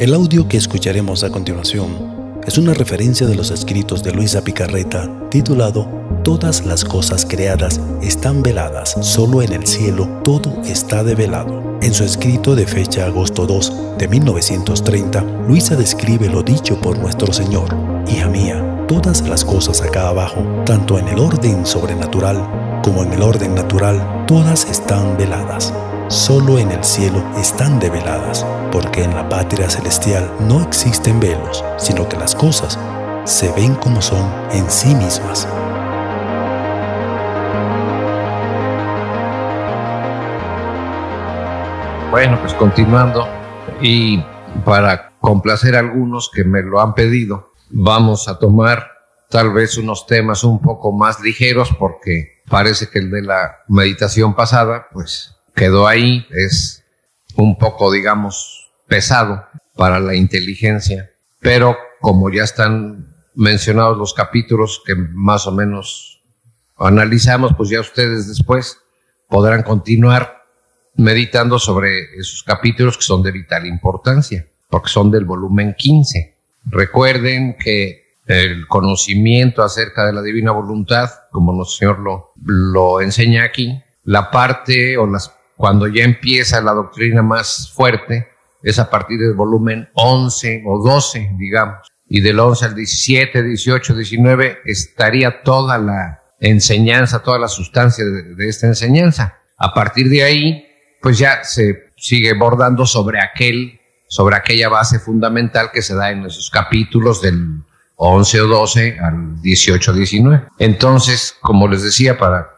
El audio que escucharemos a continuación es una referencia de los escritos de Luisa Picarreta titulado Todas las cosas creadas están veladas, solo en el cielo todo está develado. En su escrito de fecha agosto 2 de 1930, Luisa describe lo dicho por nuestro Señor. Hija mía, todas las cosas acá abajo, tanto en el orden sobrenatural como en el orden natural, todas están veladas solo en el cielo están develadas, porque en la patria celestial no existen velos, sino que las cosas se ven como son en sí mismas. Bueno, pues continuando y para complacer a algunos que me lo han pedido, vamos a tomar tal vez unos temas un poco más ligeros porque parece que el de la meditación pasada pues quedó ahí, es un poco, digamos, pesado para la inteligencia, pero como ya están mencionados los capítulos que más o menos analizamos, pues ya ustedes después podrán continuar meditando sobre esos capítulos que son de vital importancia, porque son del volumen 15. Recuerden que el conocimiento acerca de la divina voluntad, como nuestro Señor lo, lo enseña aquí, la parte o las cuando ya empieza la doctrina más fuerte, es a partir del volumen 11 o 12, digamos, y del 11 al 17, 18, 19 estaría toda la enseñanza, toda la sustancia de, esta enseñanza. A partir de ahí, pues ya se sigue bordando sobre aquel, sobre aquella base fundamental que se da en esos capítulos del 11 o 12 al 18, 19. Entonces, como les decía, para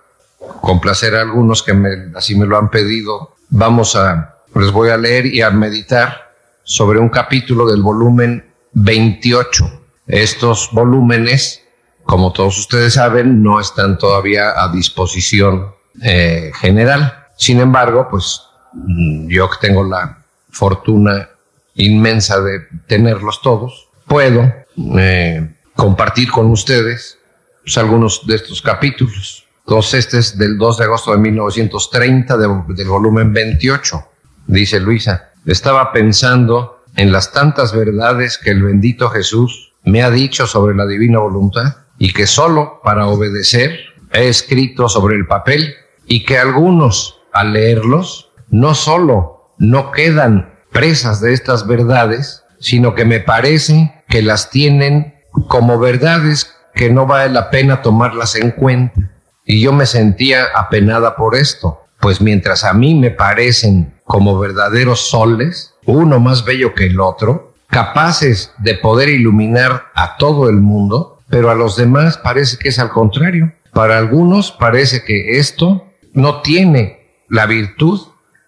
complacer a algunos que me, así me lo han pedido, vamos a, les voy a leer y a meditar sobre un capítulo del volumen 28. Estos volúmenes, como todos ustedes saben, no están todavía a disposición eh, general. Sin embargo, pues mm, yo que tengo la fortuna inmensa de tenerlos todos, puedo eh, compartir con ustedes pues, algunos de estos capítulos. Entonces, este es del 2 de agosto de 1930, del volumen 28. Dice Luisa, estaba pensando en las tantas verdades que el bendito Jesús me ha dicho sobre la divina voluntad y que solo para obedecer he escrito sobre el papel y que algunos al leerlos no solo no quedan presas de estas verdades, sino que me parece que las tienen como verdades que no vale la pena tomarlas en cuenta y yo me sentía apenada por esto, pues mientras a mí me parecen como verdaderos soles, uno más bello que el otro, capaces de poder iluminar a todo el mundo, pero a los demás parece que es al contrario. Para algunos parece que esto no tiene la virtud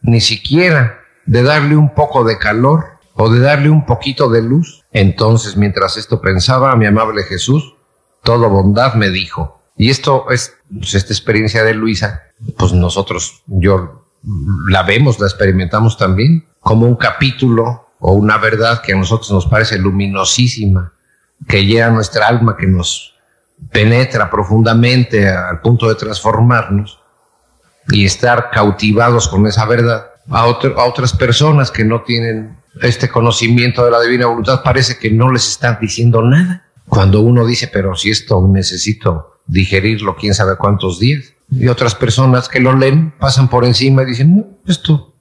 ni siquiera de darle un poco de calor o de darle un poquito de luz. Entonces, mientras esto pensaba, mi amable Jesús, todo bondad me dijo, y esto es, pues, esta experiencia de Luisa, pues nosotros, yo la vemos, la experimentamos también como un capítulo o una verdad que a nosotros nos parece luminosísima, que llega a nuestra alma, que nos penetra profundamente al punto de transformarnos y estar cautivados con esa verdad. A, a otras personas que no tienen este conocimiento de la divina voluntad parece que no les están diciendo nada. Cuando uno dice, pero si esto necesito digerirlo quién sabe cuántos días. Y otras personas que lo leen pasan por encima y dicen, no, esto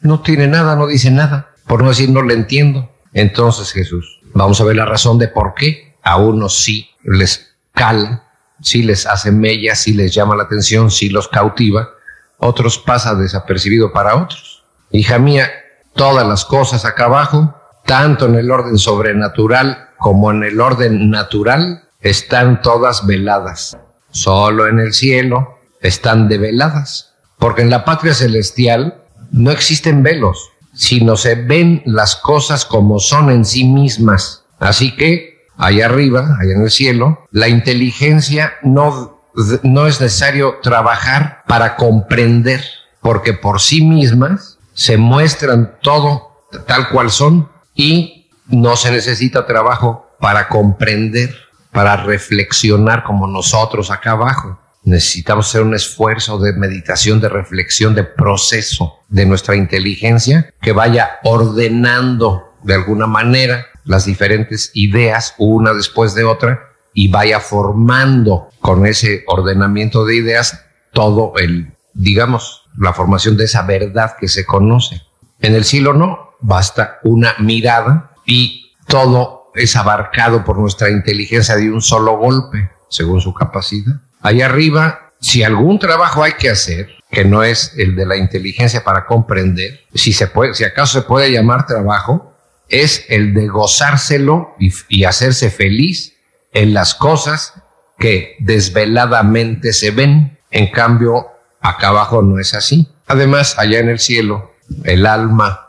no tiene nada, no dice nada. Por no decir, no le entiendo. Entonces Jesús, vamos a ver la razón de por qué a unos sí les cala, sí les hace mella, sí les llama la atención, sí los cautiva, otros pasa desapercibido para otros. Hija mía, todas las cosas acá abajo, tanto en el orden sobrenatural como en el orden natural, están todas veladas. Solo en el cielo están develadas. Porque en la patria celestial no existen velos, sino se ven las cosas como son en sí mismas. Así que, allá arriba, allá en el cielo, la inteligencia no, no es necesario trabajar para comprender, porque por sí mismas se muestran todo tal cual son y no se necesita trabajo para comprender para reflexionar como nosotros acá abajo. Necesitamos hacer un esfuerzo de meditación, de reflexión, de proceso de nuestra inteligencia que vaya ordenando de alguna manera las diferentes ideas una después de otra y vaya formando con ese ordenamiento de ideas todo el, digamos, la formación de esa verdad que se conoce. En el cielo no, basta una mirada y todo es abarcado por nuestra inteligencia de un solo golpe, según su capacidad. Allá arriba, si algún trabajo hay que hacer, que no es el de la inteligencia para comprender, si se puede, si acaso se puede llamar trabajo, es el de gozárselo y, y hacerse feliz en las cosas que desveladamente se ven. En cambio, acá abajo no es así. Además, allá en el cielo, el alma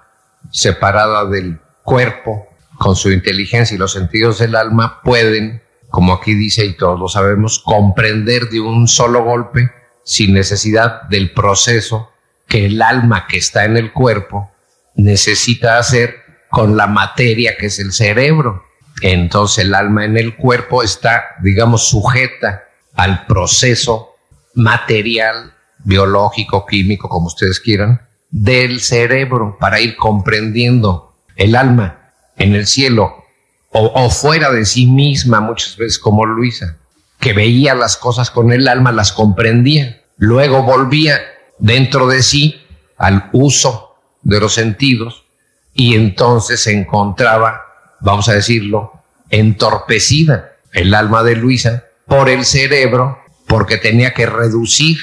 separada del cuerpo, con su inteligencia y los sentidos del alma, pueden, como aquí dice y todos lo sabemos, comprender de un solo golpe sin necesidad del proceso que el alma que está en el cuerpo necesita hacer con la materia que es el cerebro. Entonces el alma en el cuerpo está, digamos, sujeta al proceso material, biológico, químico, como ustedes quieran, del cerebro para ir comprendiendo el alma en el cielo o, fuera de sí misma muchas veces como Luisa, que veía las cosas con el alma, las comprendía, luego volvía dentro de sí al uso de los sentidos y entonces se encontraba, vamos a decirlo, entorpecida el alma de Luisa por el cerebro porque tenía que reducir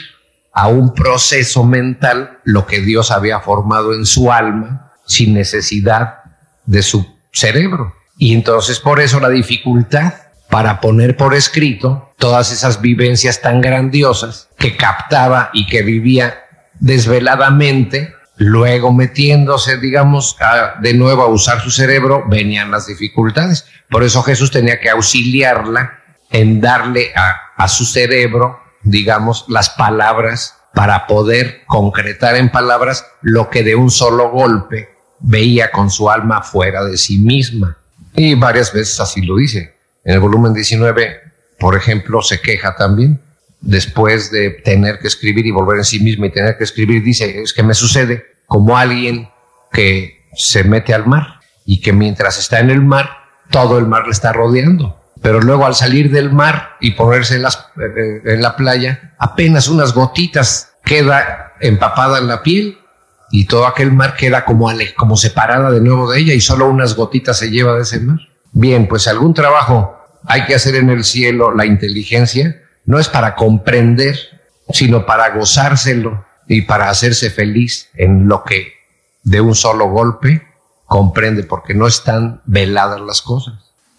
a un proceso mental lo que Dios había formado en su alma sin necesidad de su cerebro. Y entonces por eso la dificultad para poner por escrito todas esas vivencias tan grandiosas que captaba y que vivía desveladamente Luego metiéndose, digamos, de nuevo a usar su cerebro, venían las dificultades. Por eso Jesús tenía que auxiliarla en darle a, su cerebro, digamos, las palabras para poder concretar en palabras lo que de un solo golpe veía con su alma fuera de sí misma. Y varias veces así lo dice. En el volumen 19, por ejemplo, se queja también después de tener que escribir y volver en sí mismo y tener que escribir, dice, es que me sucede como alguien que se mete al mar y que mientras está en el mar, todo el mar le está rodeando. Pero luego al salir del mar y ponerse en, eh, en la playa, apenas unas gotitas queda empapada en la piel y todo aquel mar queda como, como separada de nuevo de ella y solo unas gotitas se lleva de ese mar. Bien, pues algún trabajo hay que hacer en el cielo, la inteligencia, no es para comprender, sino para gozárselo y para hacerse feliz en lo que de un solo golpe comprende, porque no están veladas las cosas.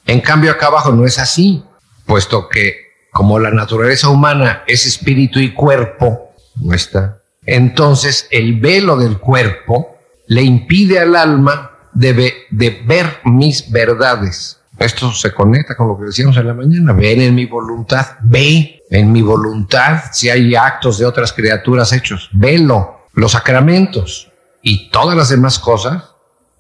En cambio, acá abajo no es así, puesto que como la naturaleza humana es espíritu y cuerpo, no está. Entonces, el velo del cuerpo le impide al alma de, ver mis verdades. Esto se conecta con lo que decíamos en la mañana. Ven en mi voluntad, ve en mi voluntad si hay actos de otras criaturas hechos. Velo, los sacramentos y todas las demás cosas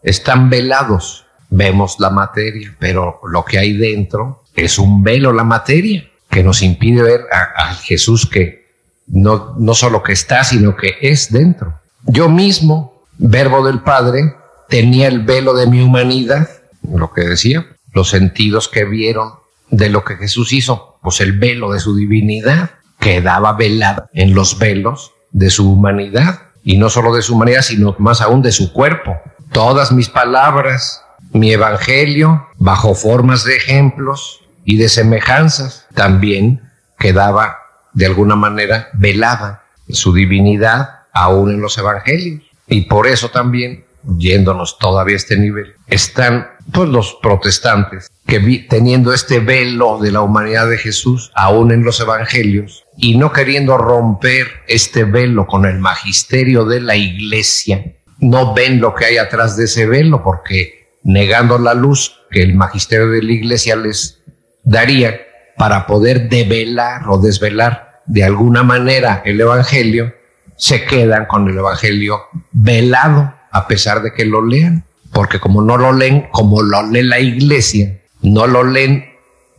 están velados. Vemos la materia, pero lo que hay dentro es un velo, la materia, que nos impide ver a, Jesús que no, no solo que está, sino que es dentro. Yo mismo, verbo del Padre, tenía el velo de mi humanidad, lo que decía, los sentidos que vieron de lo que Jesús hizo, pues el velo de su divinidad quedaba velado en los velos de su humanidad, y no solo de su humanidad, sino más aún de su cuerpo. Todas mis palabras, mi evangelio, bajo formas de ejemplos y de semejanzas, también quedaba de alguna manera velada su divinidad aún en los evangelios. Y por eso también yéndonos todavía a este nivel, están pues los protestantes que teniendo este velo de la humanidad de Jesús aún en los evangelios y no queriendo romper este velo con el magisterio de la iglesia, no ven lo que hay atrás de ese velo porque negando la luz que el magisterio de la iglesia les daría para poder develar o desvelar de alguna manera el evangelio, se quedan con el evangelio velado a pesar de que lo lean, porque como no lo leen, como lo lee la iglesia, no lo leen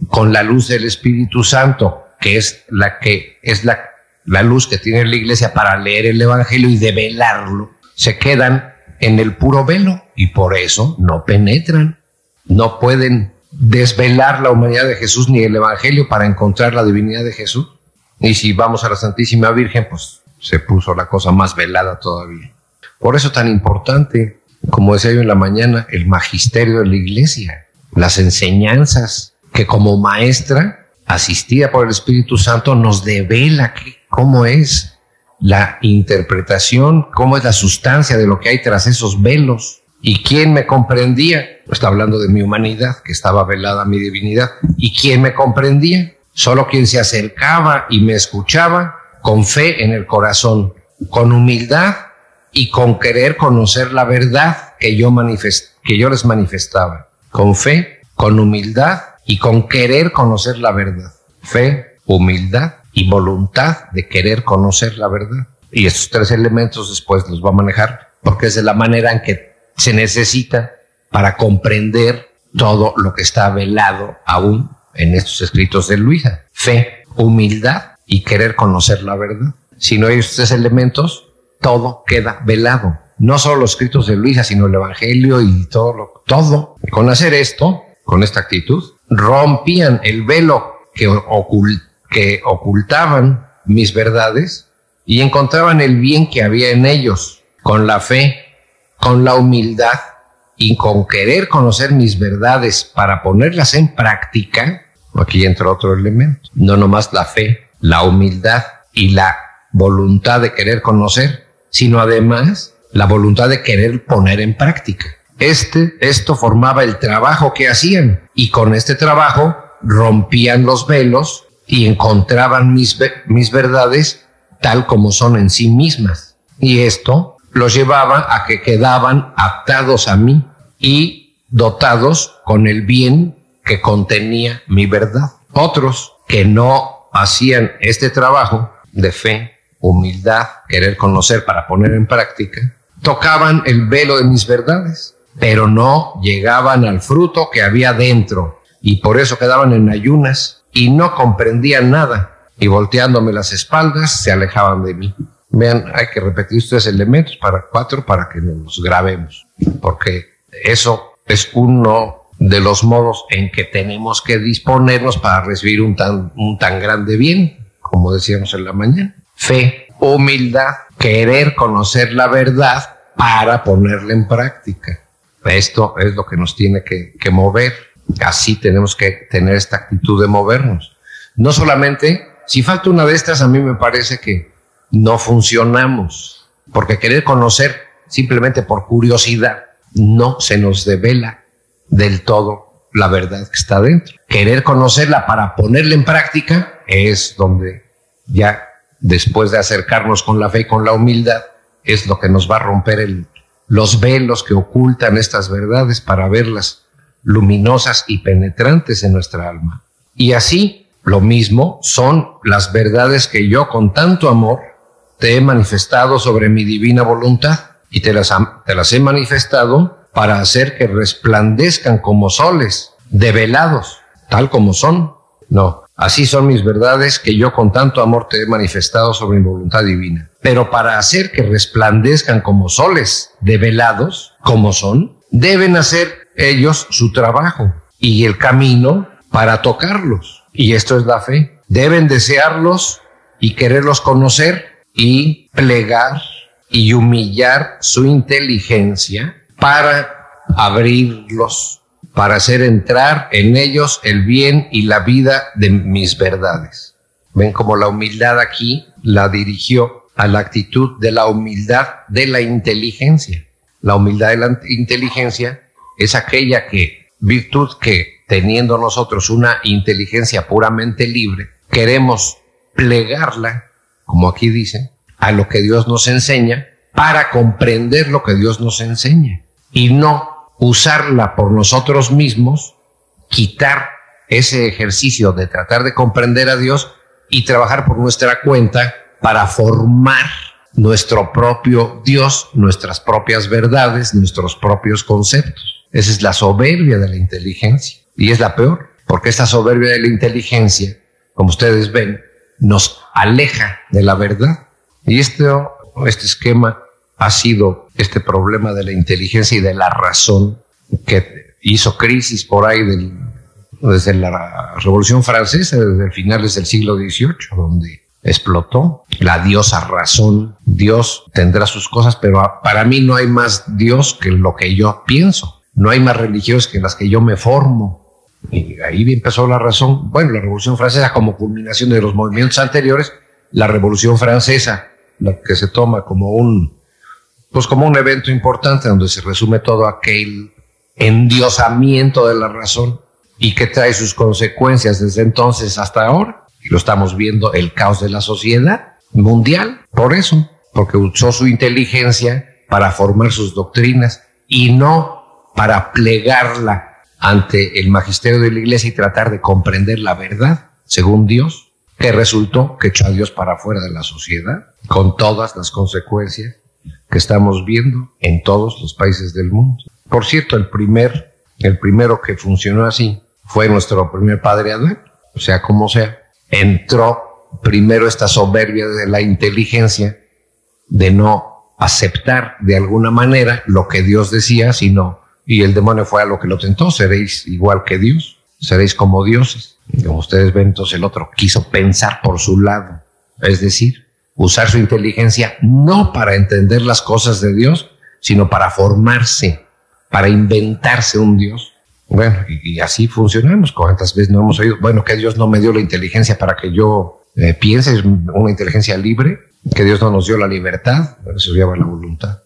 con la luz del Espíritu Santo, que es la que es la, la luz que tiene la iglesia para leer el Evangelio y develarlo, se quedan en el puro velo y por eso no penetran, no pueden desvelar la humanidad de Jesús ni el Evangelio para encontrar la divinidad de Jesús. Y si vamos a la Santísima Virgen, pues se puso la cosa más velada todavía. Por eso tan importante, como decía yo en la mañana, el magisterio de la iglesia, las enseñanzas que como maestra, asistida por el Espíritu Santo, nos devela cómo es la interpretación, cómo es la sustancia de lo que hay tras esos velos. ¿Y quién me comprendía? Está hablando de mi humanidad, que estaba velada mi divinidad. ¿Y quién me comprendía? Solo quien se acercaba y me escuchaba con fe en el corazón, con humildad y con querer conocer la verdad que yo, les manifestaba. Con fe, con humildad y con querer conocer la verdad. Fe, humildad y voluntad de querer conocer la verdad. Y estos tres elementos después los va a manejar porque es de la manera en que se necesita para comprender todo lo que está velado aún en estos escritos de Luisa. Fe, humildad y querer conocer la verdad. Si no hay estos tres elementos, todo queda velado. No solo los escritos de Luisa, sino el Evangelio y todo lo, todo. con hacer esto, con esta actitud, rompían el velo que oculta que ocultaban mis verdades y encontraban el bien que había en ellos, con la fe, con la humildad y con querer conocer mis verdades para ponerlas en práctica. Aquí entra otro elemento, no nomás la fe, la humildad y la voluntad de querer conocer, sino además la voluntad de querer poner en práctica. Este, esto formaba el trabajo que hacían y con este trabajo rompían los velos y encontraban mis, mis verdades tal como son en sí mismas. Y esto los llevaba a que quedaban aptados a mí y dotados con el bien que contenía mi verdad. Otros que no hacían este trabajo de fe, humildad, querer conocer para poner en práctica, tocaban el velo de mis verdades, pero no llegaban al fruto que había dentro y por eso quedaban en ayunas y no comprendían nada y volteándome las espaldas se alejaban de mí. Vean, hay que repetir estos elementos para cuatro para que nos grabemos, porque eso es uno de los modos en que tenemos que disponernos para recibir un tan, un tan grande bien, como decíamos en la mañana. Fe, humildad, querer conocer la verdad para ponerla en práctica. Esto es lo que nos tiene que, que mover así tenemos que tener esta actitud de movernos. No solamente, si falta una de estas, a mí me parece que no funcionamos, porque querer conocer simplemente por curiosidad no se nos devela del todo la verdad que está dentro. Querer conocerla para ponerla en práctica es donde ya después de acercarnos con la fe y con la humildad, es lo que nos va a romper los velos que ocultan estas verdades para verlas luminosas y penetrantes en nuestra alma. Y así, lo mismo son las verdades que yo con tanto amor te he manifestado sobre mi divina voluntad y te las, te las he manifestado para hacer que resplandezcan como soles, develados, tal como son. No, así son mis verdades que yo con tanto amor te he manifestado sobre mi voluntad divina. Pero para hacer que resplandezcan como soles, develados, como son, deben hacer ellos su trabajo y el camino para tocarlos. Y esto es la fe. Deben desearlos y quererlos conocer y plegar y humillar su inteligencia para abrirlos, para hacer entrar en ellos el bien y la vida de mis verdades. Ven como la humildad aquí la dirigió a la actitud de la humildad de la inteligencia. La humildad de la inteligencia es aquella que, virtud que teniendo nosotros una inteligencia puramente libre, queremos plegarla, como aquí dice, a lo que Dios nos enseña para comprender lo que Dios nos enseña y no usarla por nosotros mismos, quitar ese ejercicio de tratar de comprender a Dios y trabajar por nuestra cuenta para formar nuestro propio Dios, nuestras propias verdades, nuestros propios conceptos. Esa es la soberbia de la inteligencia. Y es la peor, porque esta soberbia de la inteligencia, como ustedes ven, nos aleja de la verdad. Y este, este esquema ha sido este problema de la inteligencia y de la razón que hizo crisis por ahí desde la Revolución Francesa, desde finales del siglo XVIII, donde explotó la diosa razón. Dios tendrá sus cosas, pero para mí no hay más Dios que lo que yo pienso. No hay más religiones que las que yo me formo. Y ahí empezó la razón. Bueno, la Revolución Francesa como culminación de los movimientos anteriores, la Revolución Francesa, la que se toma como un pues como un evento importante donde se resume todo aquel endiosamiento de la razón y que trae sus consecuencias desde entonces hasta ahora. Y lo estamos viendo, el caos de la sociedad mundial, por eso, porque usó su inteligencia para formar sus doctrinas y no para plegarla ante el magisterio de la iglesia y tratar de comprender la verdad, según Dios, que resultó que echó a Dios para afuera de la sociedad, con todas las consecuencias que estamos viendo en todos los países del mundo. Por cierto, el primer, el primero que funcionó así fue nuestro primer padre Adán, o sea, como sea, entró primero esta soberbia de la inteligencia de no aceptar de alguna manera lo que Dios decía, sino, y el demonio fue a lo que lo tentó, seréis igual que Dios, seréis como dioses. como ustedes ven, entonces el otro quiso pensar por su lado, es decir, usar su inteligencia no para entender las cosas de Dios, sino para formarse, para inventarse un Dios. Bueno, y, así funcionamos. ¿Cuántas veces no hemos oído? Bueno, que Dios no me dio la inteligencia para que yo eh, piense, es una inteligencia libre, que Dios no nos dio la libertad, se llama la voluntad,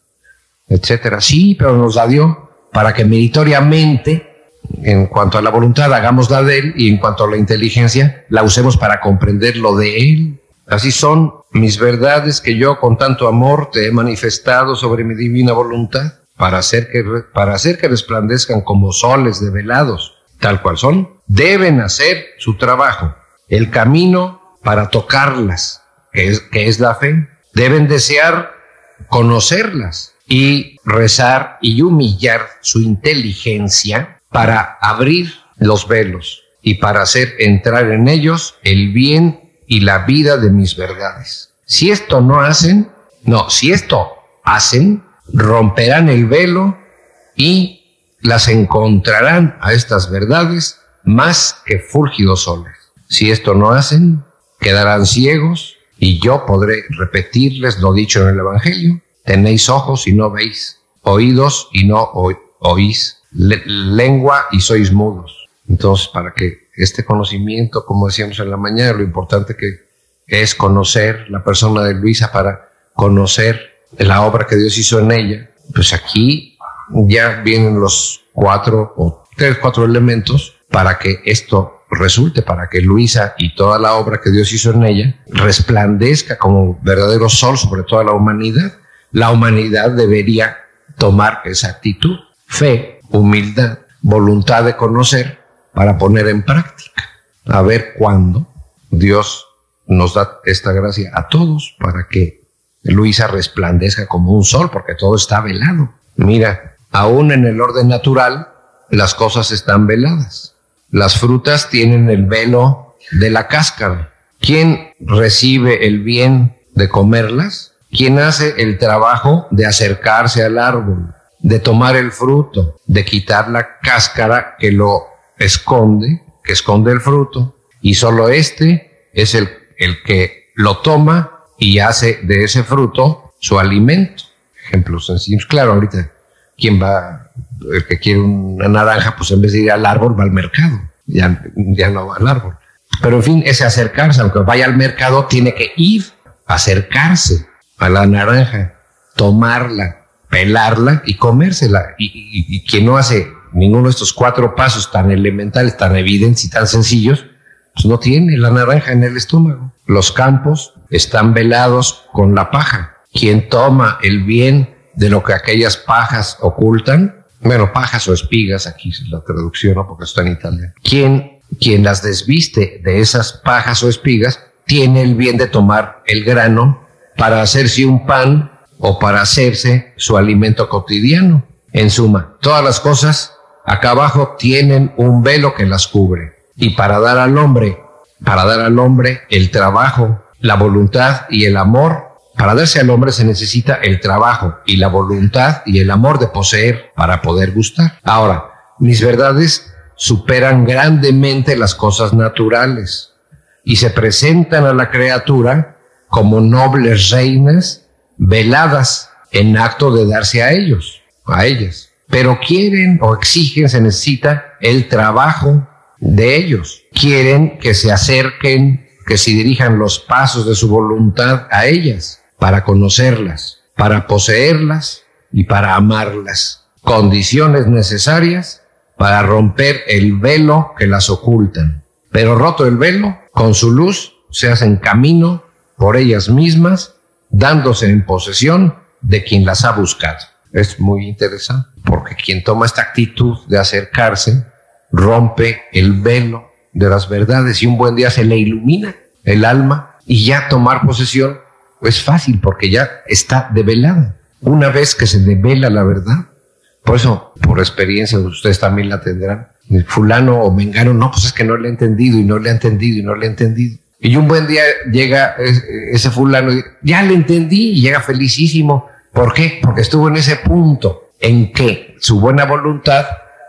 etcétera. Sí, pero nos la dio para que meritoriamente, en cuanto a la voluntad, hagamos la de Él y en cuanto a la inteligencia, la usemos para comprender lo de Él. Así son mis verdades que yo con tanto amor te he manifestado sobre mi divina voluntad, para hacer que, para hacer que resplandezcan como soles develados, tal cual son, deben hacer su trabajo, el camino para tocarlas, que es, que es la fe. Deben desear conocerlas y rezar y humillar su inteligencia para abrir los velos y para hacer entrar en ellos el bien y la vida de mis verdades. Si esto no hacen, no, si esto hacen, romperán el velo y las encontrarán a estas verdades más que fúlgidos soles. Si esto no hacen, quedarán ciegos y yo podré repetirles lo dicho en el Evangelio. Tenéis ojos y no veis, oídos y no oís, lengua y sois mudos. Entonces, para que este conocimiento, como decíamos en la mañana, lo importante que es conocer la persona de Luisa para conocer la obra que Dios hizo en ella, pues aquí ya vienen los cuatro o tres, cuatro elementos para que esto resulte, para que Luisa y toda la obra que Dios hizo en ella resplandezca como verdadero sol sobre toda la humanidad. La humanidad debería tomar esa actitud, fe, humildad, voluntad de conocer para poner en práctica. A ver cuándo Dios nos da esta gracia a todos para que Luisa resplandezca como un sol, porque todo está velado. Mira, aún en el orden natural, las cosas están veladas. Las frutas tienen el velo de la cáscara. ¿Quién recibe el bien de comerlas? ¿Quién hace el trabajo de acercarse al árbol, de tomar el fruto, de quitar la cáscara que lo esconde, que esconde el fruto, y solo este es el, el que lo toma y hace de ese fruto su alimento. Ejemplos sencillos. Claro, ahorita, ¿quién va? El que quiere una naranja, pues en vez de ir al árbol, va al mercado. Ya, ya no va al árbol. Pero en fin, ese acercarse, aunque vaya al mercado, tiene que ir, acercarse a la naranja, tomarla, pelarla y comérsela. Y, y, y quien no hace ninguno de estos cuatro pasos tan elementales, tan evidentes y tan sencillos, pues no tiene la naranja en el estómago. Los campos están velados con la paja. Quien toma el bien de lo que aquellas pajas ocultan, bueno, pajas o espigas, aquí es la traducción, porque está en italiano. Quien, quien las desviste de esas pajas o espigas, tiene el bien de tomar el grano para hacerse un pan o para hacerse su alimento cotidiano. En suma, todas las cosas acá abajo tienen un velo que las cubre. Y para dar al hombre, para dar al hombre el trabajo, la voluntad y el amor para darse al hombre se necesita el trabajo y la voluntad y el amor de poseer para poder gustar. Ahora, mis verdades superan grandemente las cosas naturales y se presentan a la criatura como nobles reinas veladas en acto de darse a ellos, a ellas. Pero quieren o exigen, se necesita el trabajo de ellos. Quieren que se acerquen, que se dirijan los pasos de su voluntad a ellas para conocerlas, para poseerlas y para amarlas. Condiciones necesarias para romper el velo que las ocultan. Pero roto el velo, con su luz se hacen camino por ellas mismas, dándose en posesión de quien las ha buscado. Es muy interesante, porque quien toma esta actitud de acercarse rompe el velo de las verdades y un buen día se le ilumina el alma y ya tomar posesión es fácil porque ya está develada. Una vez que se devela la verdad, por eso, por experiencia, ustedes también la tendrán. El fulano o mengano, no, pues es que no le he entendido y no le he entendido y no le he entendido. Y un buen día llega ese fulano y ya le entendí y llega felicísimo. ¿Por qué? Porque estuvo en ese punto en que su buena voluntad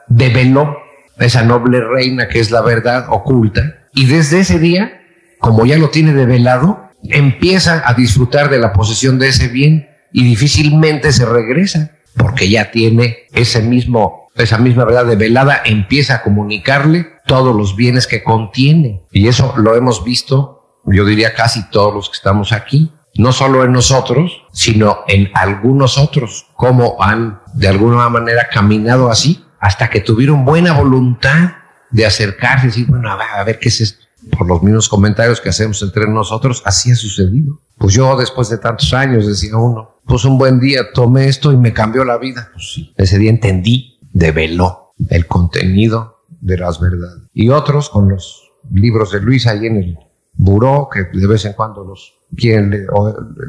develó esa noble reina que es la verdad oculta. Y desde ese día, como ya lo tiene develado, empieza a disfrutar de la posesión de ese bien y difícilmente se regresa porque ya tiene ese mismo, esa misma verdad de velada, empieza a comunicarle todos los bienes que contiene. Y eso lo hemos visto, yo diría casi todos los que estamos aquí, no solo en nosotros, sino en algunos otros, cómo han de alguna manera caminado así hasta que tuvieron buena voluntad de acercarse y decir, bueno, a ver, a ver qué es esto por los mismos comentarios que hacemos entre nosotros, así ha sucedido. Pues yo después de tantos años decía uno, pues un buen día tomé esto y me cambió la vida. Pues sí, ese día entendí, develó el contenido de las verdades. Y otros con los libros de Luis ahí en el buró, que de vez en cuando los quieren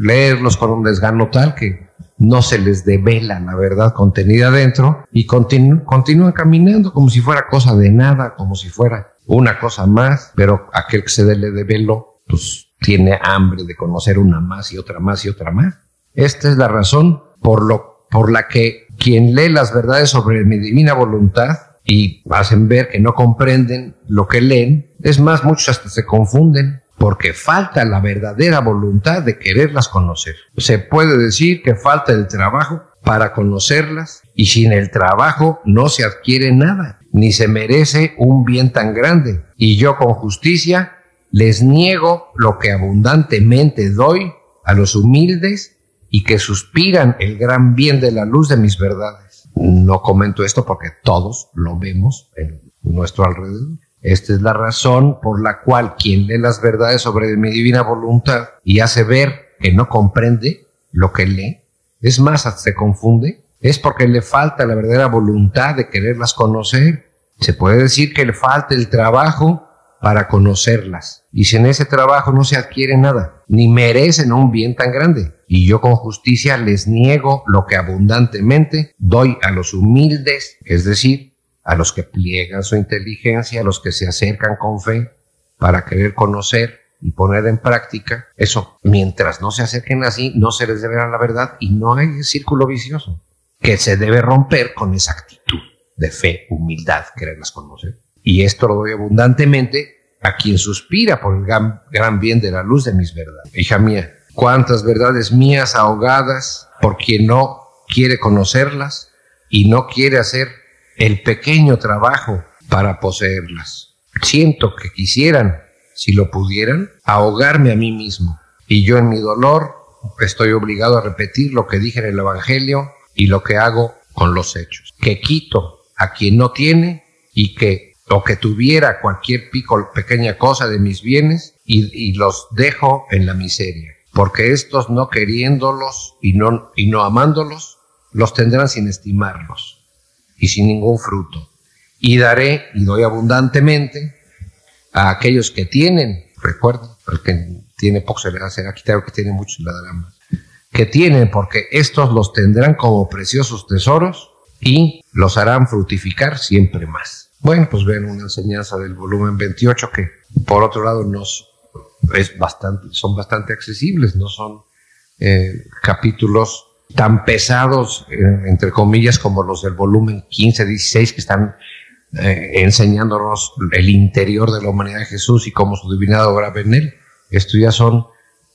leerlos con un desgano tal que no se les devela la verdad contenida dentro y continúan caminando como si fuera cosa de nada, como si fuera una cosa más, pero aquel que se le develó, pues tiene hambre de conocer una más y otra más y otra más. Esta es la razón por, lo, por la que quien lee las verdades sobre mi divina voluntad y hacen ver que no comprenden lo que leen, es más, muchos hasta se confunden porque falta la verdadera voluntad de quererlas conocer. Se puede decir que falta el trabajo para conocerlas y sin el trabajo no se adquiere nada ni se merece un bien tan grande, y yo con justicia les niego lo que abundantemente doy a los humildes y que suspiran el gran bien de la luz de mis verdades. No comento esto porque todos lo vemos en nuestro alrededor. Esta es la razón por la cual quien lee las verdades sobre mi divina voluntad y hace ver que no comprende lo que lee, es más, se confunde, es porque le falta la verdadera voluntad de quererlas conocer. Se puede decir que le falta el trabajo para conocerlas. Y si en ese trabajo no se adquiere nada, ni merecen un bien tan grande. Y yo con justicia les niego lo que abundantemente doy a los humildes, es decir, a los que pliegan su inteligencia, a los que se acercan con fe para querer conocer y poner en práctica eso. Mientras no se acerquen así, no se les debe dar la verdad y no hay círculo vicioso que se debe romper con esa actitud de fe, humildad, quererlas conocer. Y esto lo doy abundantemente a quien suspira por el gran, bien de la luz de mis verdades. Hija mía, cuántas verdades mías ahogadas por quien no quiere conocerlas y no quiere hacer el pequeño trabajo para poseerlas. Siento que quisieran, si lo pudieran, ahogarme a mí mismo. Y yo en mi dolor estoy obligado a repetir lo que dije en el Evangelio y lo que hago con los hechos. Que quito a quien no tiene y que o que tuviera cualquier pico, pequeña cosa de mis bienes y, los dejo en la miseria. Porque estos no queriéndolos y no, y no amándolos, los tendrán sin estimarlos y sin ningún fruto. Y daré y doy abundantemente a aquellos que tienen, recuerda, el que tiene poco se le será quitar, que tiene mucho le dará que tienen, porque estos los tendrán como preciosos tesoros y los harán fructificar siempre más. Bueno, pues ven una enseñanza del volumen 28 que por otro lado nos es bastante, son bastante accesibles, no son eh, capítulos tan pesados, eh, entre comillas, como los del volumen 15, 16, que están eh, enseñándonos el interior de la humanidad de Jesús y cómo su divinidad obra en él. Esto ya son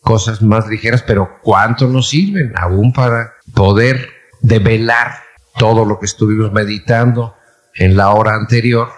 cosas más ligeras, pero ¿cuánto nos sirven aún para poder develar todo lo que estuvimos meditando en la hora anterior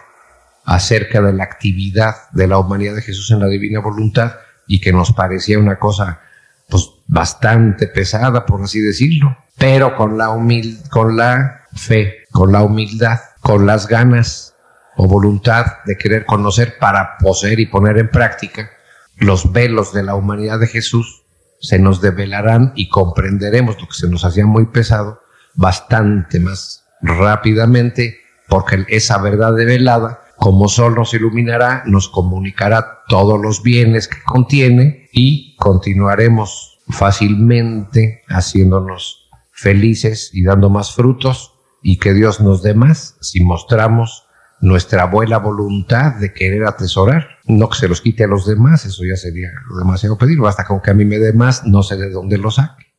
acerca de la actividad de la humanidad de Jesús en la divina voluntad y que nos parecía una cosa pues bastante pesada, por así decirlo, pero con la humil con la fe, con la humildad, con las ganas o voluntad de querer conocer para poseer y poner en práctica los velos de la humanidad de Jesús, se nos develarán y comprenderemos lo que se nos hacía muy pesado bastante más rápidamente, porque esa verdad develada, como sol nos iluminará, nos comunicará todos los bienes que contiene y continuaremos fácilmente haciéndonos felices y dando más frutos y que Dios nos dé más si mostramos nuestra buena voluntad de querer atesorar, no que se los quite a los demás, eso ya sería demasiado pedir, basta con que a mí me dé más, no sé de dónde lo saque.